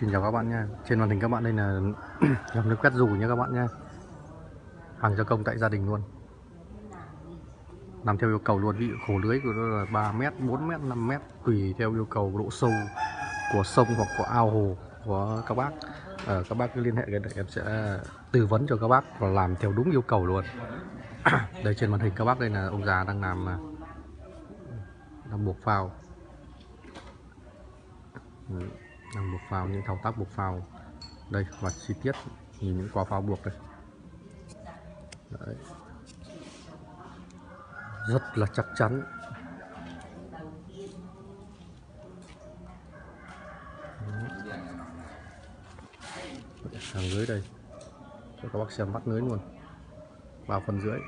Xin chào các bạn nha. Trên màn hình các bạn đây là dòng nước quét dù nha các bạn nha. Hàng gia công tại gia đình luôn. Làm theo yêu cầu luôn. Ví khổ lưới của nó là 3m, 4m, 5m Tùy theo yêu cầu độ sâu của sông hoặc của ao hồ của các bác. À, Các bác cứ liên hệ cái này em sẽ à, tư vấn cho các bác và làm theo đúng yêu cầu luôn. Đây trên màn hình các bác đây là ông già đang làm à, Đang buộc phao. Đang buộc phao, những thao tác buộc phao. Đây, và chi tiết, nhìn những quả phao buộc đây. Đấy. rất là chắc chắn. Hàng lưới đây. Cho các bác xem bắt lưới luôn. Vào phần dưới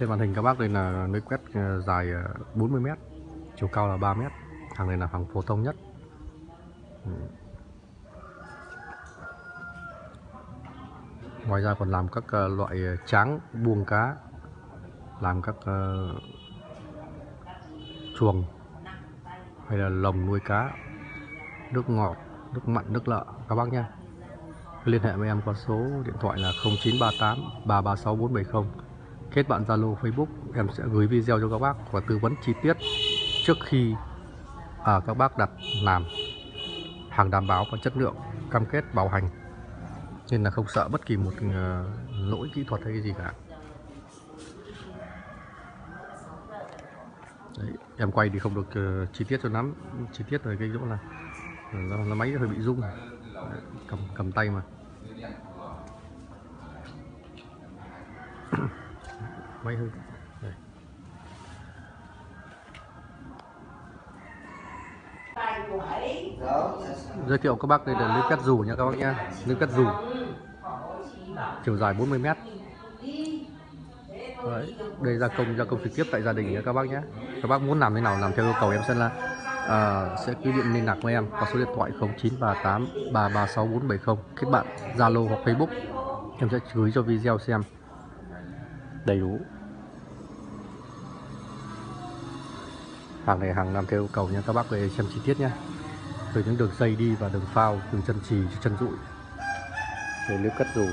trên màn hình các bác đây là lưới quét ờ, dài ờ, 40m chiều cao là 3 m hàng này là hàng phổ thông nhất ngoài ra còn làm các ờ, loại ờ, tráng buông cá làm các uh, chuồng hay là lồng nuôi cá nước ngọt nước mặn nước lợ. Các bác nhé. Liên hệ với em qua số điện thoại là 0938 336 470 kết bạn Zalo Facebook em sẽ gửi video cho các bác và tư vấn chi tiết trước khi à, các bác đặt làm hàng đảm bảo và chất lượng cam kết bảo hành nên là không sợ bất kỳ một ờ, lỗi kỹ thuật hay cái gì cả. Đấy, em quay thì không được uh, chi tiết cho lắm chi tiết rồi cái chỗ là nó, nó máy hơi bị rung Đấy, cầm cầm tay mà. Máy hơi giới thiệu các bác đây là lưới cắt dù nha các bác nhé lưới cắt dù. Chiều dài 40 mét. Đấy, đây gia công gia công trực tiếp tại gia đình nha các bác nhé các bác muốn làm thế nào làm theo yêu cầu em sẽ là à, sẽ quy điện liên lạc với em qua số điện thoại 0938 336 470 kết bạn Zalo hoặc Facebook. Em sẽ gửi cho video xem. Đầy đủ. Hàng này hàng làm theo yêu cầu nha các bác, về xem chi tiết nhé từ những đường dây đi và đường phao, đường chân trì chân rụi. Để lưới cắt dù